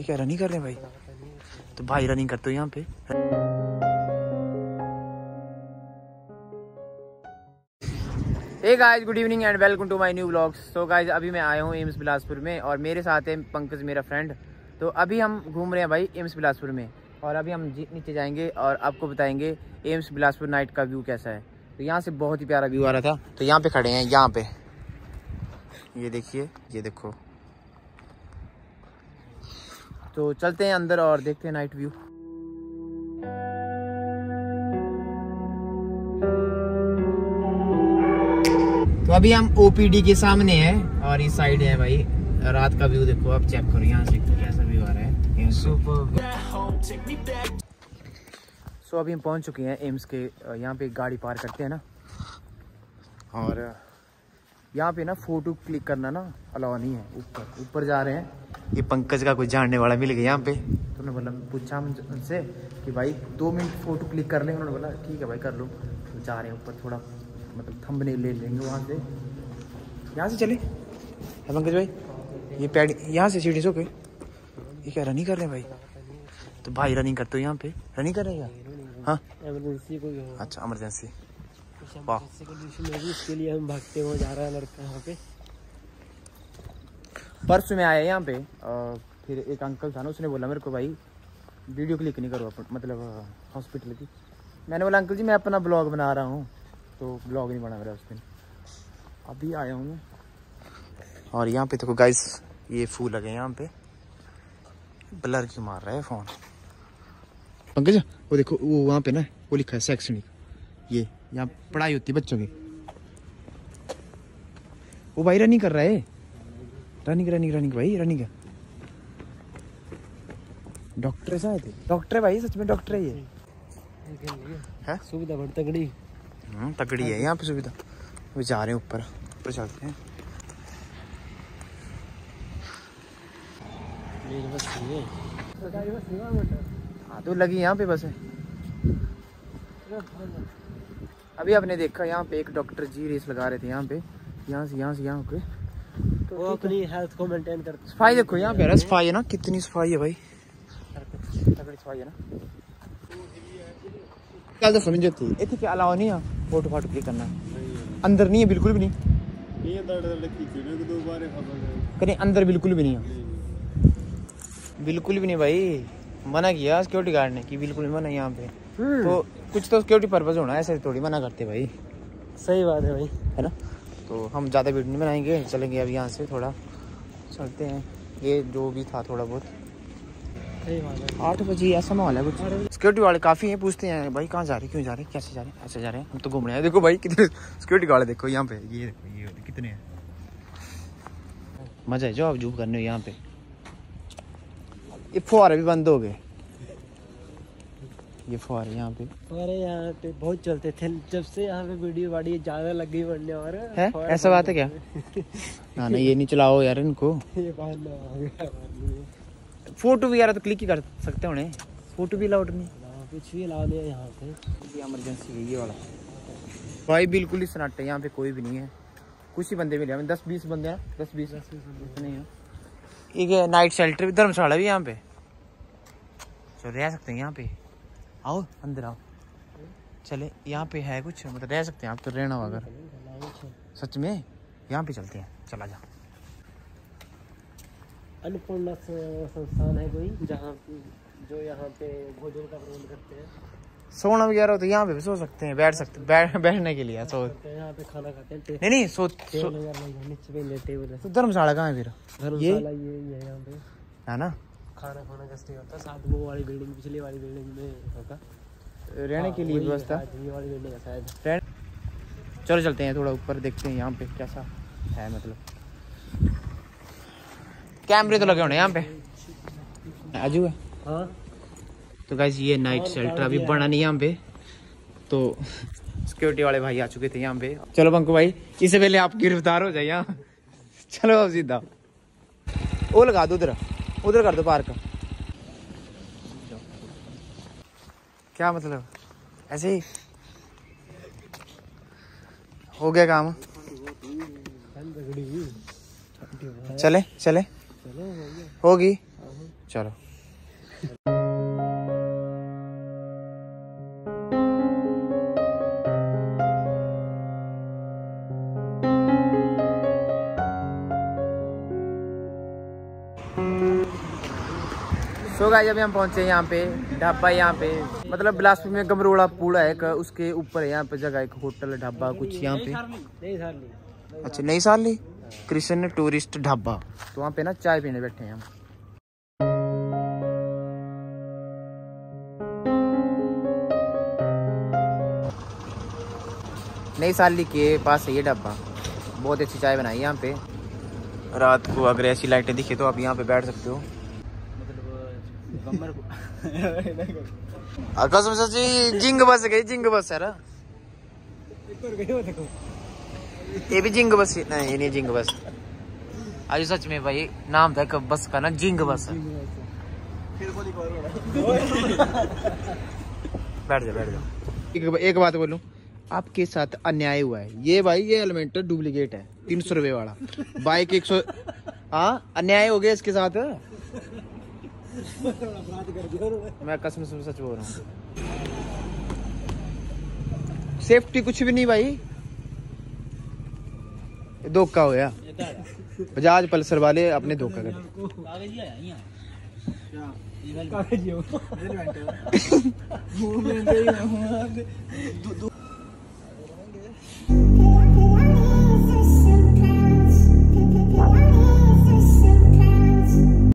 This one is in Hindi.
ये क्या रनिंग कर रहे हैं भाई? तो भाई रनिंग करते हो यहाँ पे। Hey guys good evening and welcome to my new vlogs so guys अभी मैं आया हूँ एम्स बिलासपुर में और मेरे साथ है पंकज, मेरा फ्रेंड तो अभी हम घूम रहे हैं भाई एम्स बिलासपुर में और अभी हम नीचे जाएँगे और आपको बताएँगे एम्स बिलासपुर नाइट का व्यू कैसा है। तो यहाँ से बहुत ही प्यारा व्यू आ रहा था। तो यहाँ पे खड़े हैं, यहाँ पे। ये देखिए, ये देखो। तो चलते हैं अंदर और देखते हैं नाइट व्यू तो अभी हम ओपीडी के सामने हैं और इस साइड है भाई. रात का व्यू देखो आप चेक करो, यहाँ से कैसा व्यू आ रहा है. सो अभी हम पहुँच चुके हैं एम्स के, यहाँ पे गाड़ी पार करते हैं ना. और यहाँ पे ना फ़ोटो क्लिक करना ना अलाउ नहीं है ऊपर ऊपर जा रहे हैं। ये पंकज का कोई जानने वाला मिल गया यहाँ पे। तो उन्होंने बोला पूछा उनसे कि भाई दो मिनट फ़ोटो क्लिक कर लेंगे। उन्होंने बोला ठीक है भाई कर लो। तो जा रहे हैं ऊपर थोड़ा मतलब थंबनेल ले लेंगे वहाँ से। यहाँ से चले। है पंकज भाई ये पैड यहाँ से सीढ़ी सो के ये क्या रनिंग कर रहे हैं भाई? तो भाई रनिंग करते हो यहाँ पे? रनिंग कर रहे हैं हाँ। अच्छा इमरजेंसी इसके लिए हम भागते हुए जा रहा है लड़का यहाँ पे। परसों में आया यहाँ पे और फिर एक अंकल था ना उसने बोला मेरे को भाई वीडियो क्लिक नहीं करो अपन मतलब हॉस्पिटल की। मैंने बोला अंकल जी मैं अपना ब्लॉग बना रहा हूँ। तो ब्लॉग नहीं बना मेरा उस दिन। अभी आया हूँ मैं। और यहाँ पे देखो गाइस ये फूल लगे यहाँ पे। ब्लर क्यों मार रहा है फ़ोन पंकज वो देखो वो वहाँ पे ना वो लिखा है शैक्षणिक। ये यहाँ पढ़ाई होती है बच्चों की। वो भाई रनिंग कर रहा है। रनिंग रनिंग रनिंग भाई रनिंग। डॉक्टर ऐसा है थे डॉक्टर है भाई सच में डॉक्टर है ये। है? सुविधा बढ़ तगड़ी। हम्म, तगड़ी है यहाँ पे सुविधा। वो जा रहे हैं ऊपर ऊपर चलते हैं। है हाँ। तो लगी यहाँ पे बस है। अभी आपने देखा यहाँ पे एक डॉक्टर जी रेस लगा रहे थे यहाँ पे। यहाँ से यहाँ से यहाँ पे। वो अपनी हेल्थ को मेंटेन करते सफ़ाई देखो यहाँ पे यार सफ़ाई है ना कितनी सफ़ाई है भाई। तगड़ी सफ़ाई है ना। क्या तो समझ थी इतने के अलावा नहीं है? फ़ोटो फाटो क्लिक करना। अंदर नहीं है बिल्कुल भी नहीं। ये दर्द दर्द खींचने को दो बार खबर कहीं अंदर बिल्कुल भी नहीं है। बिल्कुल भी नहीं भाई। मना किया सिक्योरिटी गार्ड ने कि बिल्कुल भी मना यहाँ पे। तो कुछ तो सिक्योरिटी पर्पज होना है ऐसे थोड़ी मना करते भाई। सही बात है भाई। है ना? तो हम ज़्यादा वीडियो नहीं बनाएँगे चलेंगे अब यहाँ से थोड़ा। चलते हैं। ये जो भी था थोड़ा बहुत। आठ बजे ऐसा माहौल है कुछ। सिक्योरिटी वाले काफ़ी हैं पूछते हैं भाई कहाँ जा रहे हैं? क्यों जा रहे कैसे जा रहे हैं? ऐसे जा रहे हैं? हम तो घूम रहे हैं। देखो भाई कितने सिक्योरिटी वाले देखो यहाँ पे। ये देखो ये कितने हैं। मज़ा है जो आप जूम करने हो यहाँ पे। ये फुहारे भी बंद हो गए। ये फुहारे यहाँ पे। हमारे यहाँ पे बहुत चलते थे। जब से यहाँ पे वीडियो वाड़ी ज़्यादा लग गई बनने और है? ऐसा बात है क्या? ना ना ये नहीं चलाओ यार इनको। फ़ोटो वगैरह तो क्लिक ही कर सकते हो उन्हें। फ़ोटो भी अलाउड नहीं। कुछ भी ला लिया यहाँ पे। इमरजेंसी है ये वाला। भाई बिल्कुल ही सन्नाटा है यहाँ पे कोई भी नहीं है। कुछ ही बंदे मिले हमें दस बीस बंदे हैं दस बीस। नहीं है एक नाइट शेल्टर भी धर्मशाला भी यहाँ पे। चलो रह सकते हैं यहाँ पे। आओ अंदर आओ। चले यहाँ पे है कुछ? मतलब रह सकते हैं आप तो रहना हो अगर। सच में? यहाँ पे चलते हैं। चला जा। अन्नपूर्णा संस्थान है कोई जहाँ जो यहाँ पे भोजन का प्रबंध करते हैं? सोना वगैरह तो यहाँ पे भी सो सकते हैं बैठ सकते बैठ बैठने के लिए सो। यहाँ पे खाना खाते हैं नहीं नहीं सो, नीचे पे ले टेबल है। तो धर्मशाला कहाँ है फिर? धर्मशाला ये ये है यहाँ पे। है ना? खाना खाना का स्टे होता है साथ वो वाली बिल्डिंग पिछली वाली बिल्डिंग में होगा रहने के लिए हाँ, व्यवस्था वाली बिल्डिंग है शायद। चलो चलते हैं थोड़ा ऊपर देखते हैं यहाँ पे कैसा है मतलब। कैमरे तो लगे होने यहाँ पे। आजू है। हाँ। तो गाइज़ ये नाइट शेल्टर अभी बना नहीं यहाँ पे। तो सिक्योरिटी वाले भाई आ चुके थे यहाँ पे। चलो पंकु भाई इससे पहले आप गिरफ़्तार हो जाए यहाँ चलो अब सीधा। वो लगा दो उधर। उधर कर दो पार्क। क्या मतलब? ऐसे ही। हो गया काम। चले चले। होगी। चलो। सो गाइस अभी हम पहुँचे यहाँ पे, ढाबा यहाँ पे। मतलब बिलासपुर में गमरोड़ा पुल है एक, उसके ऊपर यहाँ पे जगह, एक होटल, ढाबा, कुछ यहाँ पे। अच्छा नई साल? ली कृष्ण टूरिस्ट ढाबा। तो वहाँ पे ना चाय पीने बैठे हैं हम। नई साली के पास है ये ढाबा। बहुत अच्छी चाय बनाई यहाँ पे। रात को अगर ऐसी लाइटें दिखे तो आप यहाँ पे बैठ सकते हो मतलब गम्मर को और कसम से जिंग बस गई जिंग बस है ना? ये भी जिंग बस नहीं ये नहीं जिंग बस। आज सच में भाई नाम था एक बस का ना जिंग बस। बैठ जा बैठ जा। एक, एक बात बोलूँ आपके साथ अन्याय हुआ है। ये भाई ये एलिमेंटर डुप्लीकेट है तीन सौ रुपए वाला। बाइक एक सौ हाँ अन्याय हो गया इसके साथ? मैं कसम से सच बोल रहा हूँ। सेफ्टी कुछ भी नहीं भाई। धोखा हो गया। बजाज पल्सर वाले अपने धोखा कर कागज़ आया यहाँ